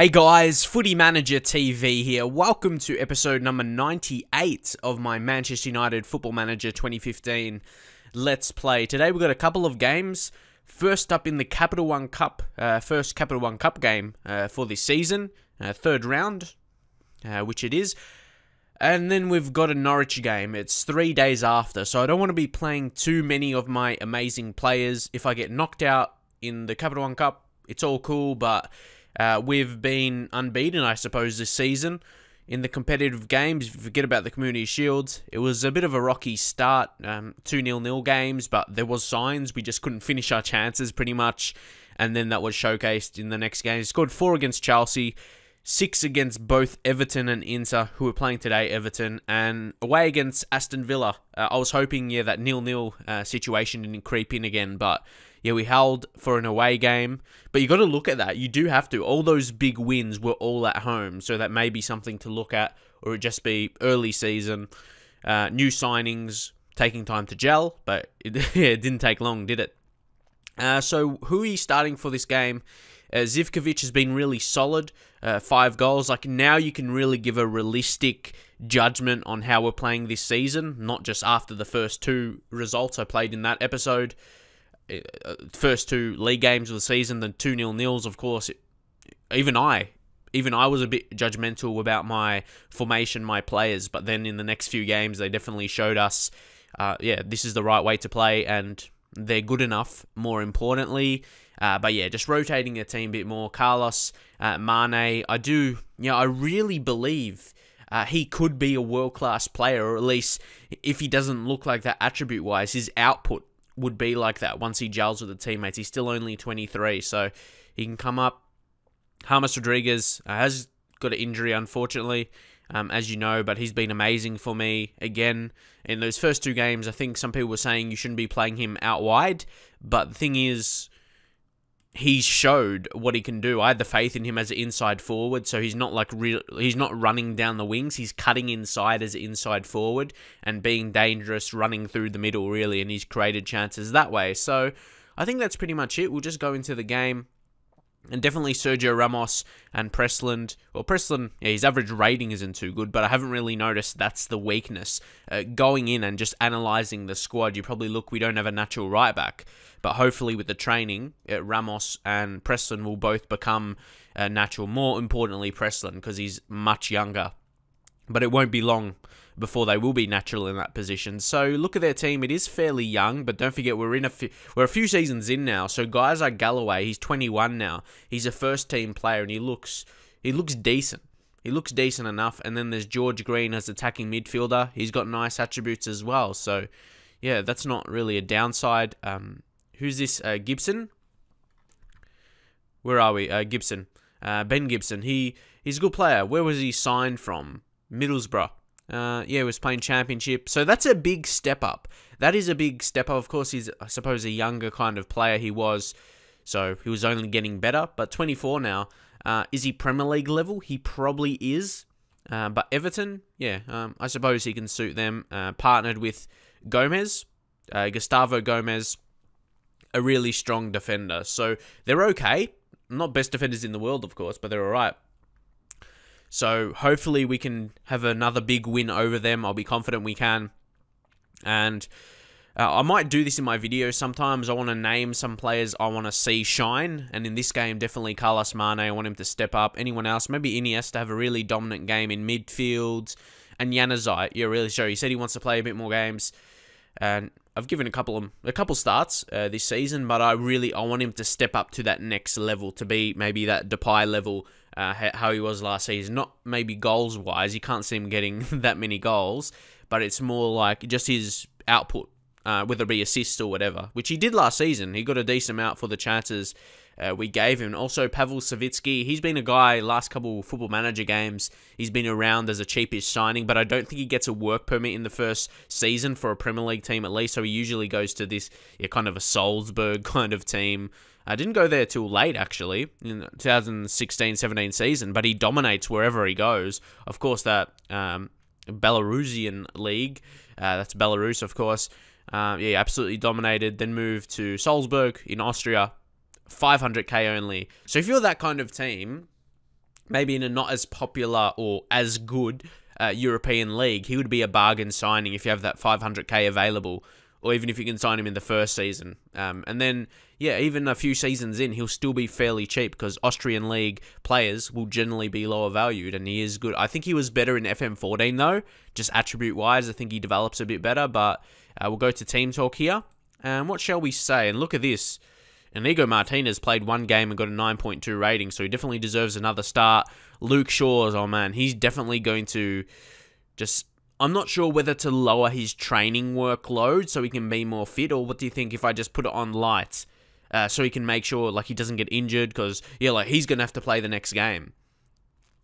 Hey guys, Footy Manager TV here. Welcome to episode number 98 of my Manchester United Football Manager 2015 Let's Play. Today we've got a couple of games. First up in the Capital One Cup, uh, first Capital One Cup game uh, for this season, uh, third round, uh, which it is. And then we've got a Norwich game. It's three days after, so I don't want to be playing too many of my amazing players. If I get knocked out in the Capital One Cup, it's all cool, but uh, we've been unbeaten, I suppose, this season in the competitive games. Forget about the Community Shields, it was a bit of a rocky start, um, two nil nil games, but there was signs. We just couldn't finish our chances pretty much, and then that was showcased in the next game. He scored four against Chelsea, six against both Everton and Inter, who are playing today, Everton, and away against Aston Villa. Uh, I was hoping, yeah, that nil nil uh, situation didn't creep in again, but yeah, we held for an away game, but you got to look at that. You do have to. All those big wins were all at home, so that may be something to look at, or it just be early season, uh, new signings taking time to gel. But it, it didn't take long, did it? Uh, so who are you starting for this game? Uh, Zivkovic has been really solid, uh, five goals. Like now, you can really give a realistic judgment on how we're playing this season, not just after the first two results I played in that episode. Uh, first two league games of the season, the two nil nils, of course. Even I, even I was a bit judgmental about my formation, my players, but then in the next few games, they definitely showed us, uh, yeah, this is the right way to play, and they're good enough. More importantly, uh, but yeah, just rotating the team a bit more. Carlos uh, Mane, I do, yeah, I really believe. Uh, he could be a world class player, or at least if he doesn't look like that attribute wise, his output would be like that once he gels with the teammates. He's still only 23, so he can come up. James Rodriguez uh, has got an injury, unfortunately, um, as you know, but he's been amazing for me. Again, in those first two games, I think some people were saying you shouldn't be playing him out wide, but the thing is, he's showed what he can do. I had the faith in him as an inside forward, so he's not like real. He's not running down the wings. He's cutting inside as inside forward and being dangerous, running through the middle really, and he's created chances that way. So I think that's pretty much it. We'll just go into the game. And definitely Sergio Ramos and Pressland. Well, Pressland, yeah, his average rating isn't too good, but I haven't really noticed that's the weakness. Uh, going in and just analysing the squad, you probably look, we don't have a natural right back. But hopefully, with the training, uh, Ramos and Preston will both become uh, natural. More importantly, Preston, because he's much younger. But it won't be long before they will be natural in that position. So look at their team; it is fairly young, but don't forget we're in a few, we're a few seasons in now. So guys like Galloway, he's 21 now. He's a first team player, and he looks he looks decent. He looks decent enough. And then there's George Green as attacking midfielder. He's got nice attributes as well. So yeah, that's not really a downside. Um, Who's this? Uh, Gibson. Where are we? Uh, Gibson. Uh, ben Gibson. He he's a good player. Where was he signed from? Middlesbrough. Uh, yeah, was playing championship. So that's a big step up. That is a big step up. Of course, he's I suppose a younger kind of player he was. So he was only getting better. But 24 now. Uh, is he Premier League level? He probably is. Uh, but Everton, yeah, um, I suppose he can suit them. Uh, partnered with Gomez, uh, Gustavo Gomez a really strong defender. So they're okay. Not best defenders in the world, of course, but they're all right. So hopefully we can have another big win over them. I'll be confident we can. And uh, I might do this in my videos sometimes. I want to name some players I want to see shine. And in this game, definitely Carlos Mane. I want him to step up. Anyone else? Maybe Iniesta to have a really dominant game in midfield. And Januzaj, yeah, really sure. He said he wants to play a bit more games. And I've given a couple of a couple starts uh, this season, but I really I want him to step up to that next level to be maybe that Depay level uh, how he was last season. Not maybe goals wise, you can't see him getting that many goals, but it's more like just his output, uh, whether it be assists or whatever, which he did last season. He got a decent amount for the chances uh, we gave him. Also, Pavel Savitsky, he's been a guy last couple football manager games. He's been around as a cheapish signing, but I don't think he gets a work permit in the first season for a Premier League team at least. So he usually goes to this yeah, kind of a Salzburg kind of team. I didn't go there too late actually in 2016-17 season, but he dominates wherever he goes. Of course, that um, Belarusian league, uh, that's Belarus, of course. Uh, yeah, absolutely dominated. Then moved to Salzburg in Austria, 500k only. So if you're that kind of team, maybe in a not as popular or as good uh, European league, he would be a bargain signing if you have that 500k available, or even if you can sign him in the first season. Um, and then, yeah, even a few seasons in, he'll still be fairly cheap because Austrian league players will generally be lower valued, and he is good. I think he was better in FM14 though, just attribute wise. I think he develops a bit better, but uh, we'll go to team talk here. And what shall we say? And look at this. Inigo Martinez played one game and got a 9.2 rating, so he definitely deserves another start. Luke Shaw's, oh man, he's definitely going to just. I'm not sure whether to lower his training workload so he can be more fit, or what do you think if I just put it on light uh, so he can make sure like he doesn't get injured? Because yeah, like he's gonna have to play the next game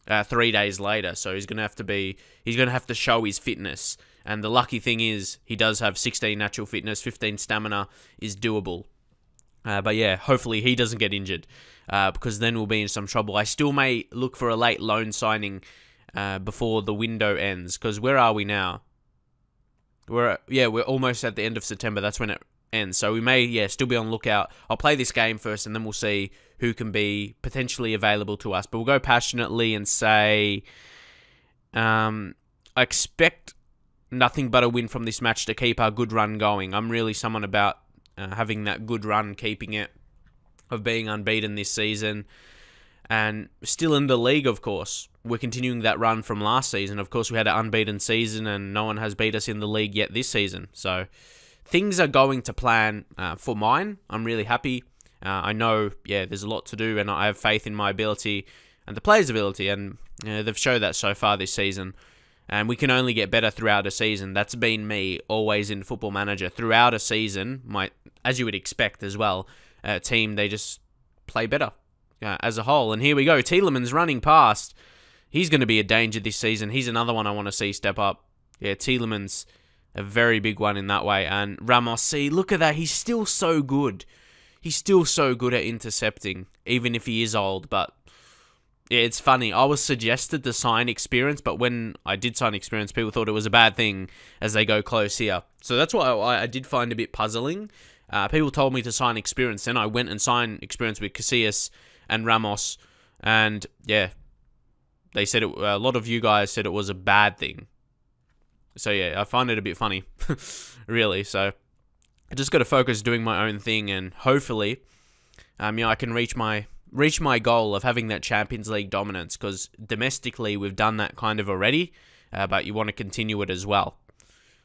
uh, three days later, so he's gonna have to be he's gonna have to show his fitness. And the lucky thing is he does have 16 natural fitness, 15 stamina is doable. Uh, but yeah, hopefully he doesn't get injured uh, because then we'll be in some trouble. I still may look for a late loan signing uh, before the window ends because where are we now? We're yeah, we're almost at the end of September. That's when it ends. So we may yeah still be on lookout. I'll play this game first and then we'll see who can be potentially available to us. But we'll go passionately and say, um, I expect nothing but a win from this match to keep our good run going. I'm really someone about uh, having that good run, keeping it, of being unbeaten this season, and still in the league, of course. We're continuing that run from last season. Of course, we had an unbeaten season, and no one has beat us in the league yet this season. So things are going to plan uh, for mine. I'm really happy. Uh, I know, yeah, there's a lot to do, and I have faith in my ability and the players' ability, and they've showed that so far this season and we can only get better throughout a season. That's been me always in Football Manager throughout a season. My, as you would expect as well, a team they just play better uh, as a whole. And here we go, Tielemans running past. He's going to be a danger this season. He's another one I want to see step up. Yeah, Tielemans, a very big one in that way. And Ramos, see, look at that. He's still so good. He's still so good at intercepting, even if he is old. But yeah, it's funny. I was suggested to sign experience, but when I did sign experience, people thought it was a bad thing as they go close here. So that's why I, I did find a bit puzzling. Uh, people told me to sign experience, then I went and signed experience with Casillas and Ramos, and yeah, they said it, a lot of you guys said it was a bad thing. So yeah, I find it a bit funny, really. So I just got to focus doing my own thing, and hopefully, um, yeah, I can reach my reach my goal of having that Champions League dominance because domestically we've done that kind of already, uh, but you want to continue it as well.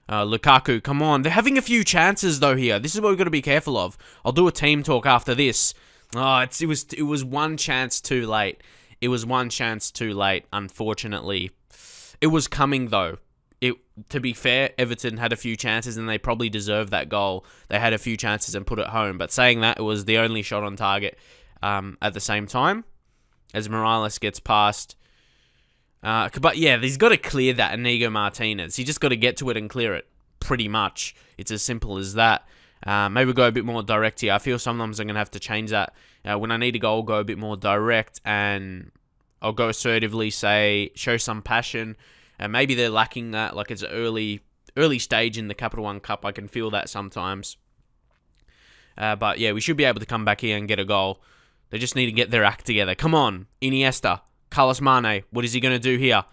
Uh, Lukaku, come on. They're having a few chances though here. This is what we've got to be careful of. I'll do a team talk after this. Oh, it was it was one chance too late. It was one chance too late. Unfortunately, it was coming though. It to be fair, Everton had a few chances and they probably deserved that goal. They had a few chances and put it home. But saying that, it was the only shot on target um, at the same time as Morales gets past. Uh, but yeah, he's got to clear that Inigo Martinez. He just got to get to it and clear it. Pretty much, it's as simple as that. Uh, maybe go a bit more direct here. I feel sometimes I'm gonna have to change that. Uh, when I need to go, I'll go a bit more direct and I'll go assertively, say show some passion. And maybe they're lacking that. Like it's early, early stage in the Capital One Cup. I can feel that sometimes. Uh, but yeah, we should be able to come back here and get a goal. They just need to get their act together. Come on, Iniesta, Carlos Mane. What is he going to do here?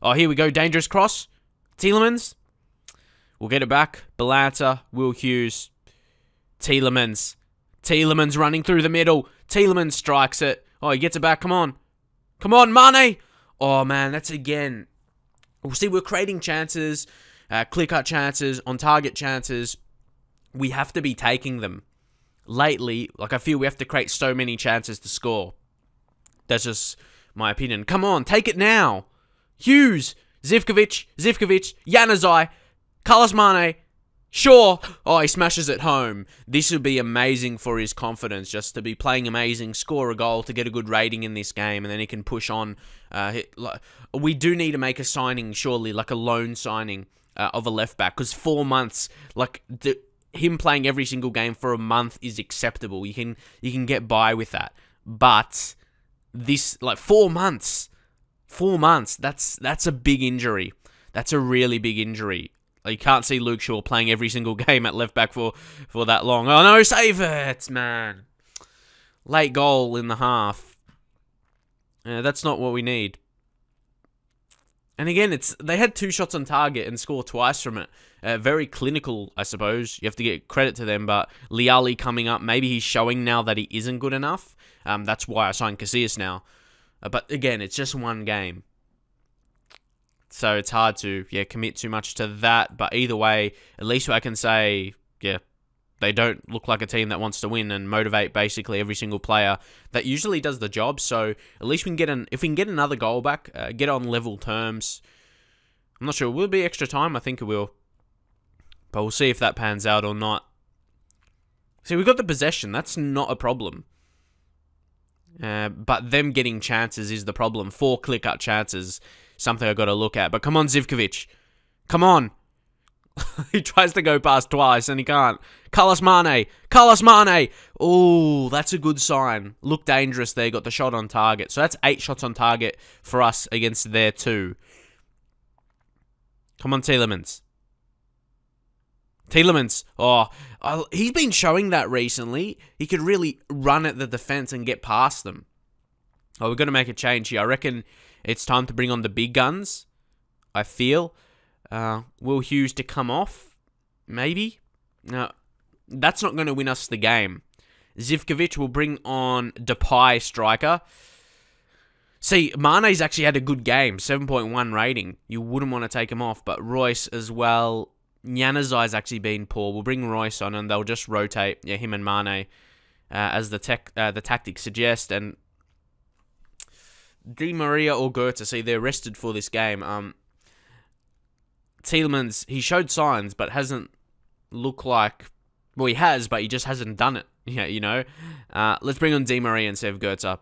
Oh, here we go. Dangerous cross. Tielemans. We'll get it back. Balanta, Will Hughes, Tielemans. Tielemans running through the middle. Tielemans strikes it. Oh, he gets it back. Come on. Come on, Mane. Oh, man, that's again. We'll see, we're creating chances, uh, clear cut chances, on target chances. We have to be taking them lately, like I feel we have to create so many chances to score. That's just my opinion. Come on, take it now. Hughes, Zivkovic, Zivkovic, Januzaj, Carlos Mane. Sure. Oh, he smashes it home. This would be amazing for his confidence, just to be playing amazing, score a goal to get a good rating in this game, and then he can push on. Uh, we do need to make a signing, surely, like a loan signing uh, of a left back, because four months, like the, him playing every single game for a month is acceptable. You can you can get by with that. But this like 4 months. 4 months. That's that's a big injury. That's a really big injury. You can't see Luke Shaw playing every single game at left back for for that long. Oh no, save it, man. Late goal in the half. That's not what we need. And again, it's they had two shots on target and score twice from it. Uh, very clinical, I suppose. You have to get credit to them. But Leali coming up, maybe he's showing now that he isn't good enough. Um, that's why I signed Casillas now. Uh, but again, it's just one game. So it's hard to yeah commit too much to that. But either way, at least I can say yeah they don't look like a team that wants to win and motivate basically every single player that usually does the job. So at least we can get an if we can get another goal back, uh, get on level terms. I'm not sure. Will be extra time? I think it will, but we'll see if that pans out or not. See, we've got the possession. That's not a problem. Uh, but them getting chances is the problem. Four click up chances, something I got to look at. But come on, Zivkovic, come on. he tries to go past twice and he can't. Carlos Mane. Carlos Mane. Oh, that's a good sign. Look dangerous there. Got the shot on target. So that's eight shots on target for us against their two. Come on, Tielemans. Tielemans. Oh, he's been showing that recently. He could really run at the defense and get past them. Oh, we're going to make a change here. I reckon it's time to bring on the big guns. I feel. Uh, Will Hughes to come off, maybe. No, that's not going to win us the game. Zivkovic will bring on Depay striker. See, Mane's actually had a good game, 7.1 rating. You wouldn't want to take him off, but Reus as well. Januzaj's actually been poor. We'll bring Reus on and they'll just rotate yeah, him and Mane uh, as the tech uh, the tactics suggest. And Di Maria or Götze, see, they're rested for this game. Um, Tielemans, he showed signs, but hasn't looked like. Well, he has, but he just hasn't done it. Yeah, you know. Uh, let's bring on Di Maria instead of Goetze.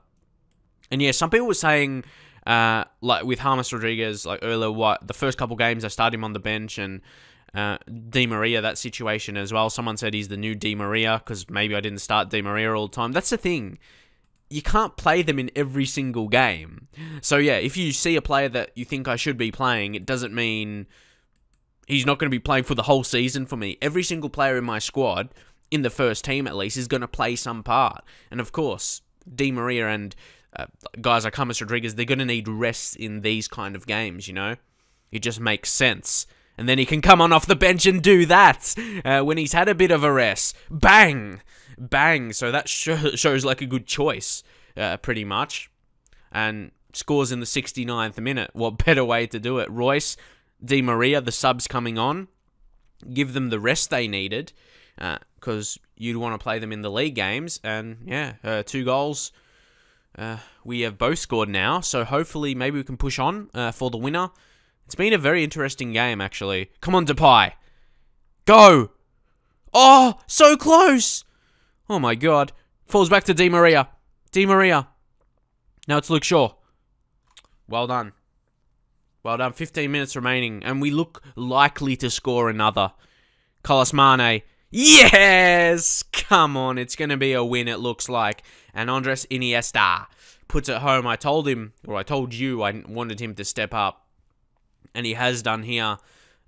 And yeah, some people were saying, uh, like with James Rodriguez, like earlier, what the first couple games I started him on the bench, and uh, Di Maria that situation as well. Someone said he's the new Di Maria because maybe I didn't start Di Maria all the time. That's the thing. You can't play them in every single game. So yeah, if you see a player that you think I should be playing, it doesn't mean he's not going to be playing for the whole season for me. Every single player in my squad, in the first team at least, is going to play some part. And of course, Di Maria and uh, guys like James Rodriguez, they're going to need rest in these kind of games, you know? It just makes sense. And then he can come on off the bench and do that uh, when he's had a bit of a rest. Bang! Bang! So that sh- shows like a good choice, uh, pretty much. And scores in the 69th minute. What better way to do it? Reus, Di Maria, the subs coming on, give them the rest they needed because uh, you'd want to play them in the league games. And yeah, uh, two goals. Uh, we have both scored now, so hopefully maybe we can push on uh, for the winner. It's been a very interesting game, actually. Come on, Depay. Go! Oh, so close! Oh my god. Falls back to Di Maria. Di Maria. Now it's Luke Shaw. Well done. Well done. 15 minutes remaining, and we look likely to score another. Carlos Mane. Yes! Come on, it's going to be a win, it looks like. And Andres Iniesta puts it home. I told him, or I told you, I wanted him to step up. And he has done here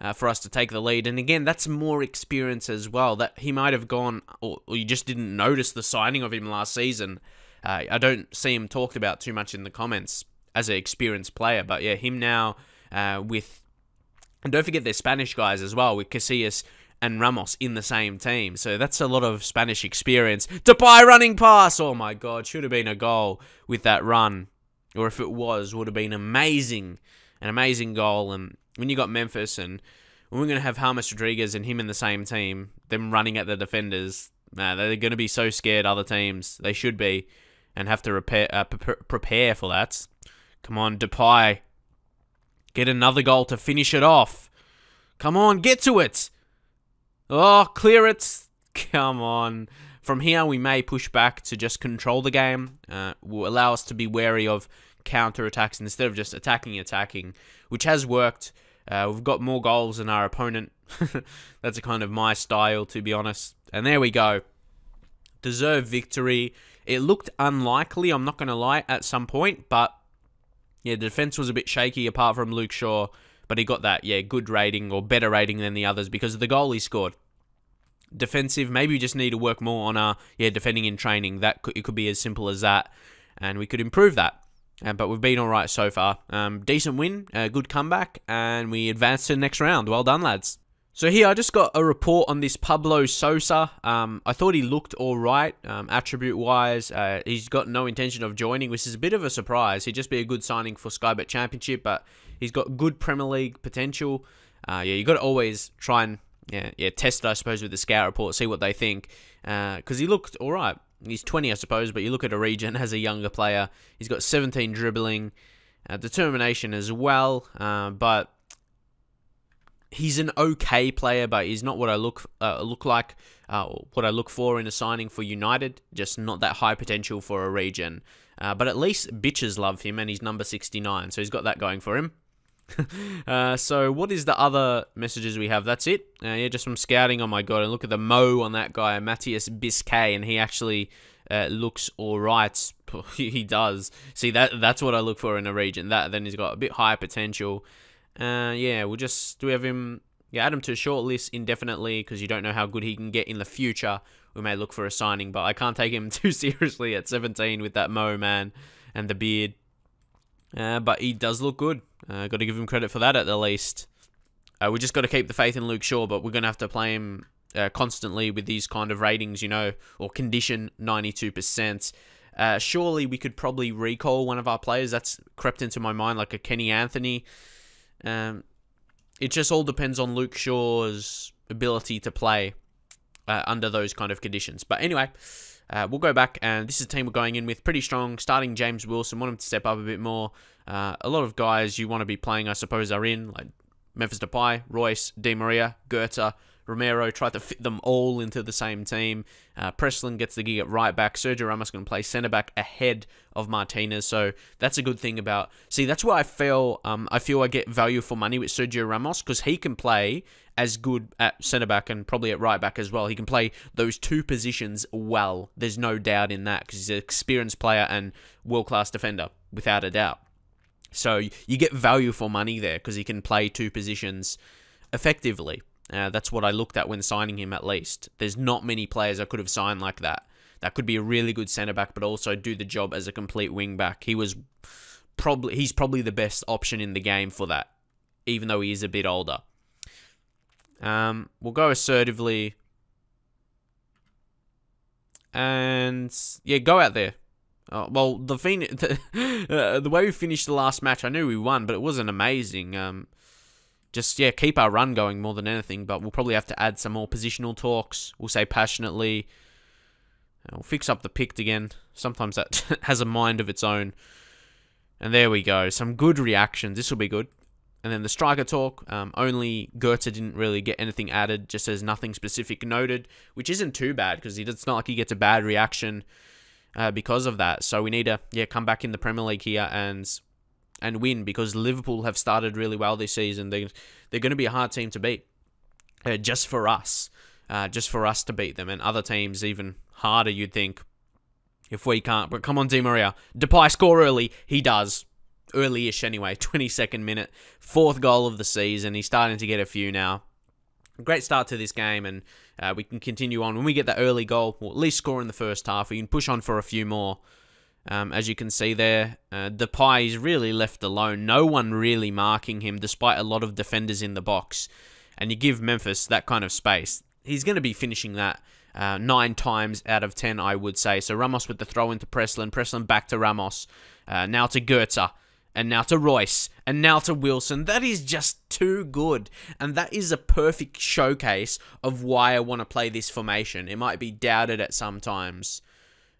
uh, for us to take the lead. And again, that's more experience as well. That he might have gone, or, or you just didn't notice the signing of him last season. Uh, I don't see him talked about too much in the comments as an experienced player. But yeah, him now uh, with, and don't forget there's Spanish guys as well with Casillas and Ramos in the same team. So that's a lot of Spanish experience. Depay running pass. Oh my God, should have been a goal with that run. Or if it was, would have been amazing. An amazing goal. And when you got Memphis and when we're going to have James Rodriguez and him in the same team, them running at the defenders, nah, they're going to be so scared, other teams. They should be. And have to repair, uh, prepare for that. Come on, Depay. Get another goal to finish it off. Come on, get to it. Oh, clear it. Come on. From here, we may push back to just control the game. Uh, will allow us to be wary of counter attacks instead of just attacking, attacking, which has worked. Uh, we've got more goals than our opponent. That's a kind of my style, to be honest. And there we go. Deserved victory. It looked unlikely, I'm not going to lie, at some point, but yeah, the defense was a bit shaky apart from Luke Shaw, but he got that, yeah, good rating or better rating than the others because of the goal he scored. Defensive, maybe we just need to work more on our, yeah, defending in training. That could, it could be as simple as that, and we could improve that. Uh, but we've been all right so far. Um, decent win, uh, good comeback, and we advanced to the next round. Well done, lads. So here, I just got a report on this Pablo Sosa. Um, I thought he looked all right, um, attribute-wise. Uh, he's got no intention of joining, which is a bit of a surprise. He'd just be a good signing for Sky Bet Championship, but he's got good Premier League potential. Uh, yeah, you got to always try and yeah, yeah, test it, I suppose, with the scout report, see what they think. Because uh, he looked all right. He's 20, I suppose, but you look at a regen as a younger player. He's got 17 dribbling, uh, determination as well, uh, but he's an okay player, but he's not what I look uh, look like, uh, what I look for in a signing for United. Just not that high potential for a regen. Uh, but at least bitches love him, and he's number 69, so he's got that going for him. uh, so what is the other messages we have? That's it. Uh, yeah, just from scouting. Oh my god! And look at the mo on that guy, Matthias Biscay, and he actually uh, looks all right. he does. See that that's what I look for in a regen. That then he's got a bit higher potential. Uh, yeah, we'll just do we have him. Yeah, add him to a short list indefinitely because you don't know how good he can get in the future. We may look for a signing, but I can't take him too seriously at 17 with that mo man and the beard. Uh, but he does look good. Uh, got to give him credit for that at the least. Uh, we just got to keep the faith in Luke Shaw, but we're going to have to play him uh, constantly with these kind of ratings, you know, or condition 92%. Uh, surely we could probably recall one of our players. That's crept into my mind, like a Kenny Anthony. Um, it just all depends on Luke Shaw's ability to play uh, under those kind of conditions. But anyway, uh, we'll go back, and this is a team we're going in with pretty strong. Starting James Wilson, want him to step up a bit more. Uh, a lot of guys you want to be playing, I suppose, are in like Memphis Depay, Reus, Di Maria, Götze, Romero tried to fit them all into the same team. Uh, Presslin gets the gig at right back. Sergio Ramos going to play centre back ahead of Martinez, so that's a good thing about. See, that's why I feel um, I feel I get value for money with Sergio Ramos because he can play as good at centre back and probably at right back as well. He can play those two positions well. There's no doubt in that because he's an experienced player and world class defender without a doubt. So you get value for money there because he can play two positions effectively. Uh, that's what I looked at when signing him, at least. There's not many players I could have signed like that. That could be a really good centre back, but also do the job as a complete wing back. He was probably he's probably the best option in the game for that, even though he is a bit older. Um, we'll go assertively, and yeah, go out there. Uh, well, the, fin- the, uh, the way we finished the last match, I knew we won, but it wasn't amazing. Um, just yeah, keep our run going more than anything. But we'll probably have to add some more positional talks. We'll say passionately. We'll fix up the picked again. Sometimes that has a mind of its own. And there we go. Some good reactions. This will be good. And then the striker talk. Um, only Götze didn't really get anything added. Just says nothing specific noted, which isn't too bad because it's not like he gets a bad reaction uh, because of that. So we need to yeah come back in the Premier League here and and win because Liverpool have started really well this season. They they're going to be a hard team to beat, uh, just for us, uh, just for us to beat them, and other teams even harder. You'd think if we can't. But come on, Di Maria, Depay score early. He does early-ish anyway. 22nd minute, fourth goal of the season. He's starting to get a few now. Great start to this game, and uh, we can continue on. When we get that early goal, at least score in the first half. We can push on for a few more. Um, as you can see there, uh, Depay is really left alone. No one really marking him, despite a lot of defenders in the box. And you give Memphis that kind of space, he's going to be finishing that uh, nine times out of ten, I would say. So Ramos with the throw into Presslin, Presslin back to Ramos, uh, now to Götze, and now to Reus, and now to Wilson. That is just too good. And that is a perfect showcase of why I want to play this formation. It might be doubted at some times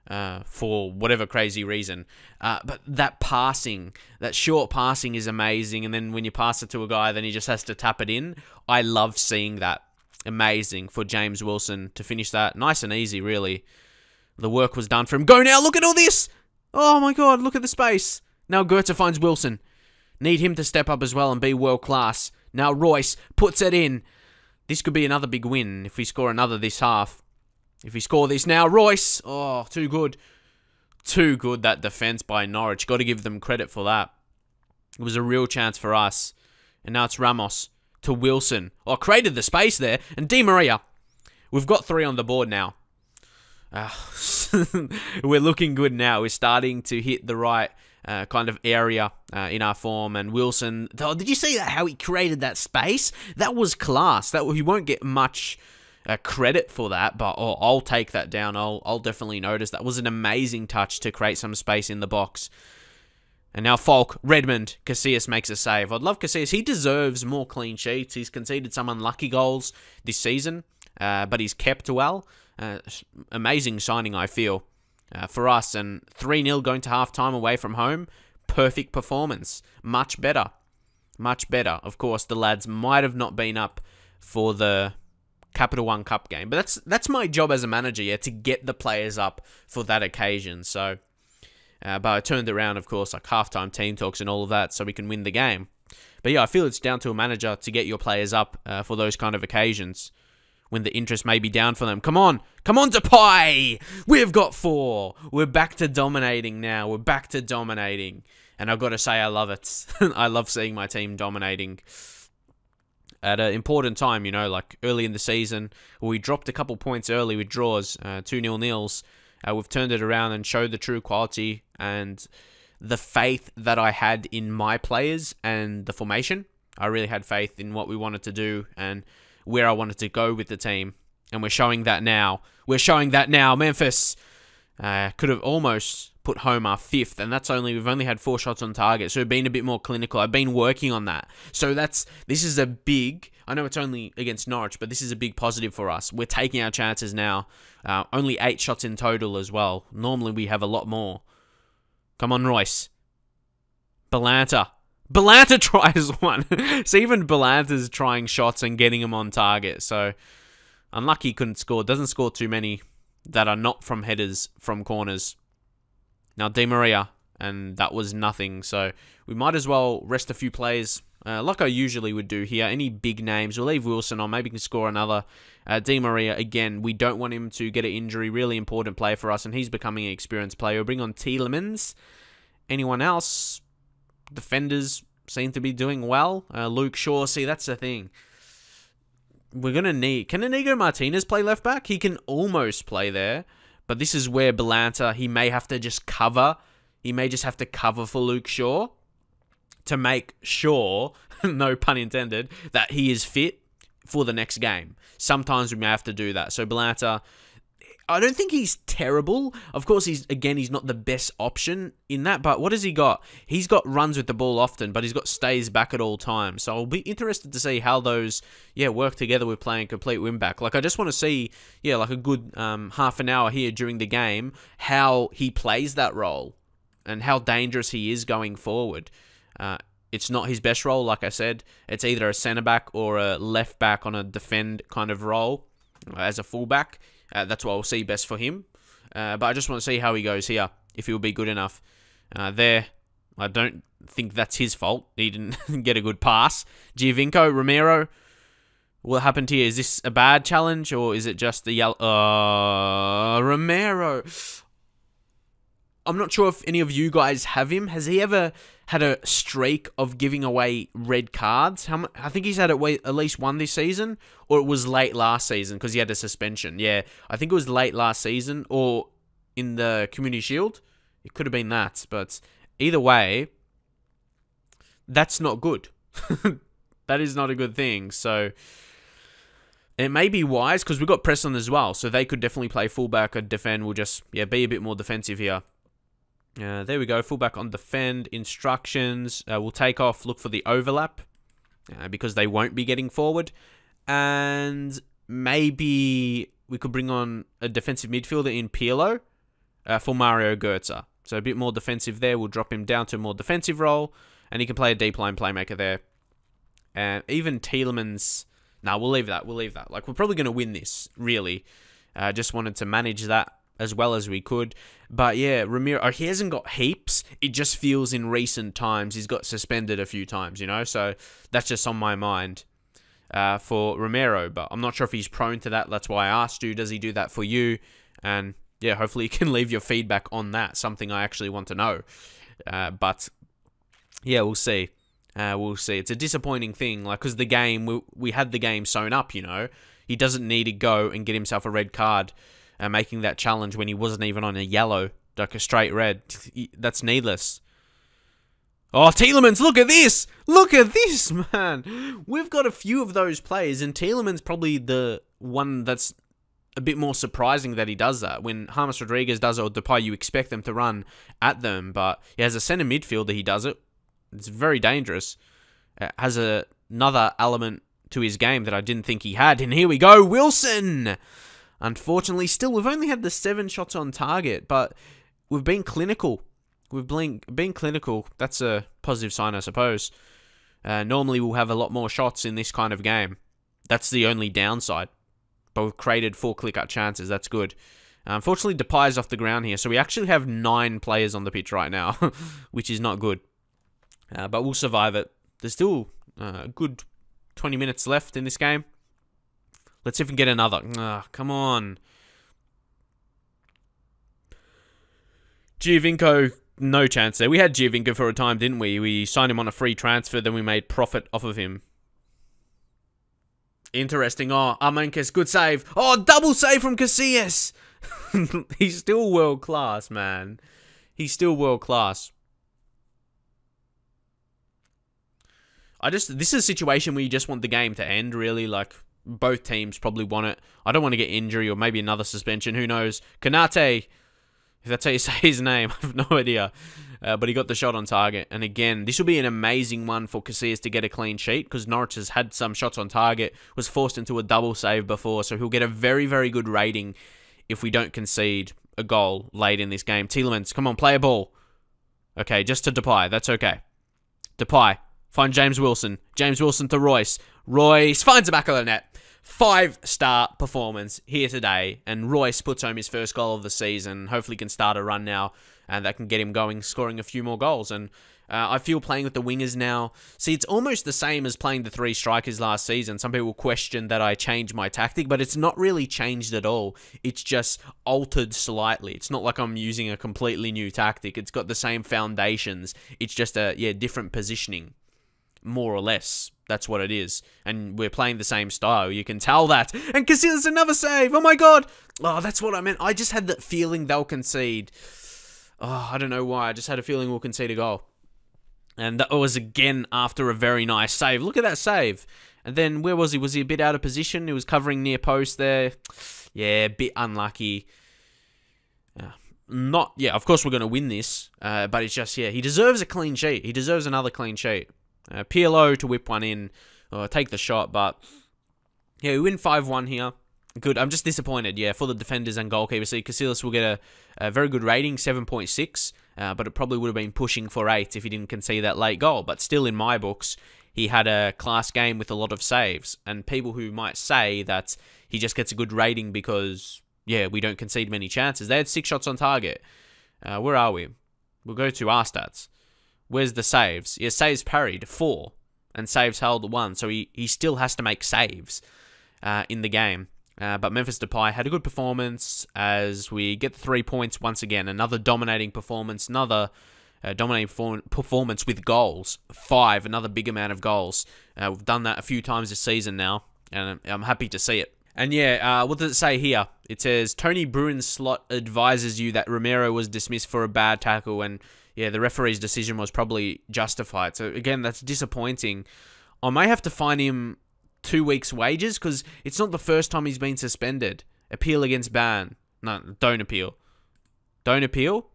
uh, for whatever crazy reason. Uh, but that passing, that short passing is amazing. And then when you pass it to a guy, then he just has to tap it in. I love seeing that. Amazing for James Wilson to finish that. Nice and easy, really. The work was done for him. Go now, look at all this! Oh my god, look at the space. Now Götze finds Wilson. Need him to step up as well and be world class. Now Reus puts it in. This could be another big win if we score another this half. If we score this now, Reus! Oh, too good. Too good, that defense by Norwich. Got to give them credit for that. It was a real chance for us. And now it's Ramos to Wilson. Oh, created the space there. And Di Maria. We've got three on the board now. Uh, we're looking good now. We're starting to hit the right uh, kind of area uh, in our form. And Wilson, oh, did you see that? How he created that space? That was class. That he won't get much uh, credit for that, but oh, I'll take that down. I'll I'll definitely notice that was an amazing touch to create some space in the box. And now Falk, Redmond, Casillas makes a save. I'd love Casillas. He deserves more clean sheets. He's conceded some unlucky goals this season, uh, but he's kept well. Uh, amazing signing, I feel, uh, for us. And 3 0 going to half time away from home. Perfect performance. Much better. Much better. Of course, the lads might have not been up for the Capital One Cup game, but that's that's my job as a manager, yeah, to get the players up for that occasion. So uh, but I turned around, of course, like halftime team talks and all of that, so we can win the game. But yeah, I feel it's down to a manager to get your players up uh, for those kind of occasions when the interest may be down for them. Come on, come on, Depay! We've got four. We're back to dominating now. We're back to dominating, and I've got to say, I love it. I love seeing my team dominating at an important time. You know, like early in the season, we dropped a couple points early with draws, uh, two nil nils. Uh, we've turned it around and showed the true quality and the faith that I had in my players and the formation. I really had faith in what we wanted to do and where I wanted to go with the team. And we're showing that now. We're showing that now. Memphis uh, could have almost put home our fifth, and that's only we've only had four shots on target, so been a bit more clinical. I've been working on that, so that's this is a big. I know it's only against Norwich, but this is a big positive for us. We're taking our chances now. Uh, only eight shots in total as well. Normally we have a lot more. Come on, Reus. Balanta. Balanta tries one. so even Balanta's trying shots and getting them on target. So unlucky couldn't score. Doesn't score too many that are not from headers from corners. Now, Di Maria, and that was nothing. So we might as well rest a few players, uh, like I usually would do here. Any big names, we'll leave Wilson on. Maybe can score another. Uh, Di Maria, again, we don't want him to get an injury. Really important player for us, and he's becoming an experienced player. We'll bring on Tielemans. Anyone else? Defenders seem to be doing well. Uh, Luke Shaw, see, that's the thing. We're going to need... Can Inigo Martinez play left back? He can almost play there. But this is where Balanta, he may have to just cover. He may just have to cover for Luke Shaw to make sure, no pun intended, that he is fit for the next game. Sometimes we may have to do that. So Balanta, I don't think he's terrible. Of course, he's again he's not the best option in that. But what has he got? He's got runs with the ball often, but he's got stays back at all times. So I'll be interested to see how those yeah work together with playing complete wing back. Like I just want to see yeah like a good um, half an hour here during the game how he plays that role and how dangerous he is going forward. Uh, it's not his best role, like I said. It's either a centre back or a left back on a defend kind of role as a fullback. Uh, that's what I'll see best for him. Uh, but I just want to see how he goes here, if he'll be good enough. Uh, there, I don't think that's his fault. He didn't get a good pass. Giovinco, Romero, what happened here? Is this a bad challenge or is it just the yellow? Uh, Romero. I'm not sure if any of you guys have him. Has he ever had a streak of giving away red cards? How I think he's had at least one this season, or it was late last season because he had a suspension. Yeah, I think it was late last season or in the Community Shield. It could have been that, but either way, that's not good. that is not a good thing. So it may be wise because we've got Preston as well, so they could definitely play fullback or defend. We'll just yeah be a bit more defensive here. Uh, there we go. Fullback on defend. Instructions. Uh, we'll take off. Look for the overlap. Uh, because they won't be getting forward. And maybe we could bring on a defensive midfielder in Pirlo uh, for Mario Götze. So a bit more defensive there. We'll drop him down to a more defensive role. And he can play a deep line playmaker there. And even Tielemans... Nah, we'll leave that. We'll leave that. Like, we're probably going to win this, really. I uh, just wanted to manage that as well as we could. But yeah, Romero, oh, he hasn't got heaps. It just feels in recent times he's got suspended a few times, you know? So that's just on my mind uh, for Romero. But I'm not sure if he's prone to that. That's why I asked you, does he do that for you? And yeah, hopefully you can leave your feedback on that. Something I actually want to know. Uh, but yeah, we'll see. Uh, we'll see. It's a disappointing thing, like, because the game, we, we had the game sewn up, you know? He doesn't need to go and get himself a red card Uh, making that challenge when he wasn't even on a yellow, like a straight red. That's needless. Oh, Tielemans, look at this! Look at this, man! We've got a few of those players, and Tielemans probably the one that's a bit more surprising that he does that. When James Rodriguez does it or Depay, you expect them to run at them, but he has a centre midfielder, he does it. It's very dangerous. It has a, another element to his game that I didn't think he had. And here we go, Wilson! Unfortunately, still, we've only had the seven shots on target, but we've been clinical. We've been, been clinical. That's a positive sign, I suppose. Uh, normally, we'll have a lot more shots in this kind of game. That's the only downside. But we've created four click-out chances. That's good. Unfortunately, Depay is off the ground here, so we actually have nine players on the pitch right now, which is not good. Uh, but we'll survive it. There's still uh, a good 20 minutes left in this game. Let's see if we can get another. Ah, come on. Giovinco, no chance there. We had Giovinco for a time, didn't we? We signed him on a free transfer, then we made profit off of him. Interesting. Oh, Armenkes, good save. Oh, double save from Casillas. He's still world class, man. He's still world class. I just this is a situation where you just want the game to end. Really, like both teams probably want it. I don't want to get injury or maybe another suspension. Who knows? Kanate, if that's how you say his name, I have no idea. Uh, but he got the shot on target. And again, this will be an amazing one for Casillas to get a clean sheet because Norwich has had some shots on target, was forced into a double save before, so he'll get a very, very good rating if we don't concede a goal late in this game. Tielemans, come on, play a ball. Okay, just to Depay. That's okay. Depay, Find James Wilson. James Wilson to Reus. Reus finds the back of the net. Five star performance here today, and Reus puts home his first goal of the season. Hopefully, can start a run now, and that can get him going, scoring a few more goals. And uh, I feel playing with the wingers now. See, it's almost the same as playing the three strikers last season. Some people question that I changed my tactic, but it's not really changed at all. It's just altered slightly. It's not like I'm using a completely new tactic. It's got the same foundations. It's just a yeah different positioning more or less. That's what it is. And we're playing the same style. You can tell that. And Casillas another save. Oh my god. Oh, that's what I meant. I just had that feeling they'll concede. Oh, I don't know why. I just had a feeling we'll concede a goal. And that was again after a very nice save. Look at that save. And then where was he? Was he a bit out of position? He was covering near post there. Yeah, a bit unlucky. Yeah, not yeah. Of course we're going to win this, uh, but it's just yeah. He deserves a clean sheet. He deserves another clean sheet. Uh, Pirlo to whip one in, or take the shot, but yeah, we win 5 1 here. Good. I'm just disappointed, yeah, for the defenders and goalkeepers. See, Casillas will get a, a very good rating, 7.6, uh, but it probably would have been pushing for 8 if he didn't concede that late goal. But still, in my books, he had a class game with a lot of saves. And people who might say that he just gets a good rating because, yeah, we don't concede many chances. They had six shots on target. Uh, where are we? We'll go to our stats. Where's the saves? Yeah, saves parried, four. And saves held, one. So he, he still has to make saves uh, in the game. Uh, but Memphis Depay had a good performance as we get three points once again. Another dominating performance, another uh, dominating performance with goals. Five, another big amount of goals. Uh, we've done that a few times this season now, and I'm happy to see it. And yeah, uh, what does it say here? It says Tony Bruin's slot advises you that Romero was dismissed for a bad tackle and yeah, the referee's decision was probably justified. So again, that's disappointing. I may have to fine him two weeks' wages because it's not the first time he's been suspended. Appeal against ban. No, don't appeal. Don't appeal.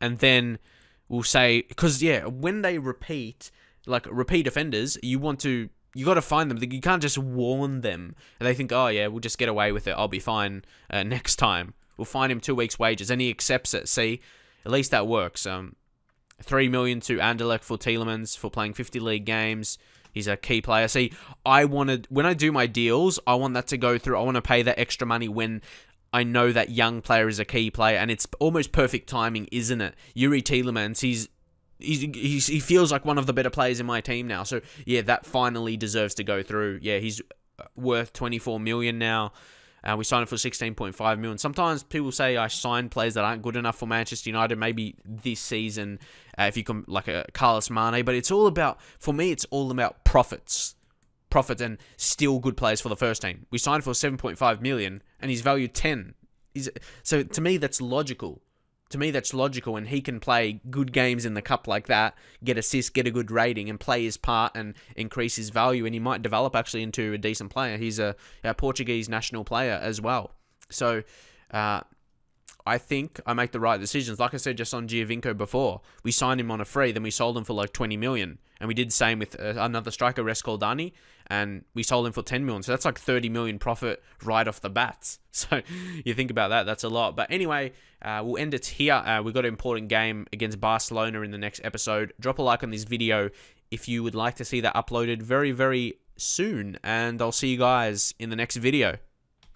And then we'll say because yeah, when they repeat like repeat offenders, you want to you got to find them. You can't just warn them and they think, oh yeah, we'll just get away with it. I'll be fine uh, next time. We'll find him two weeks' wages, and he accepts it. See, at least that works. Um, three million to Anderlecht for Tielemans for playing 50 league games. He's a key player. See, I wanted when I do my deals, I want that to go through. I want to pay that extra money when I know that young player is a key player, and it's almost perfect timing, isn't it? Youri Tielemans, he's He's, he feels like one of the better players in my team now. So yeah, that finally deserves to go through. Yeah, he's worth 24 million now. Uh, we signed for 16.5 million. Sometimes people say I sign players that aren't good enough for Manchester United. Maybe this season, uh, if you come like a Carlos Mane, but it's all about for me. It's all about profits, profits, and still good players for the first team. We signed for 7.5 million, and he's valued 10. He's, so to me, that's logical. To me, that's logical, and he can play good games in the cup like that, get assists, get a good rating, and play his part and increase his value, and he might develop actually into a decent player. He's a, a Portuguese national player as well. So, uh, I think I make the right decisions. Like I said just on Giovinco before, we signed him on a free, then we sold him for like 20 million. And we did the same with uh, another striker, Rescaldani, and we sold him for 10 million. So that's like 30 million profit right off the bats. So you think about that, that's a lot. But anyway, uh, we'll end it here. Uh, we've got an important game against Barcelona in the next episode. Drop a like on this video if you would like to see that uploaded very, very soon. And I'll see you guys in the next video.